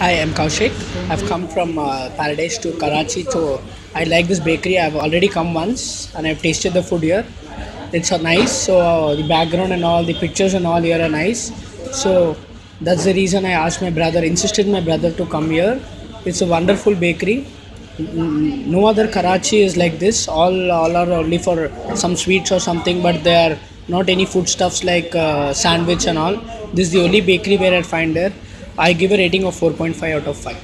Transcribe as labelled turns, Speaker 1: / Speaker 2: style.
Speaker 1: Hi, I'm Kaushik. I've come from uh, Paradise to Karachi, so I like this bakery. I've already come once and I've tasted the food here. It's uh, nice. So uh, the background and all, the pictures and all here are nice. So that's the reason I asked my brother, insisted my brother to come here. It's a wonderful bakery. Mm, No other Karachi is like this. All all are only for some sweets or something, but they are not any foodstuffs like uh, sandwich and all. This is the only bakery where I find there. I give a rating of 4.5 out of 5.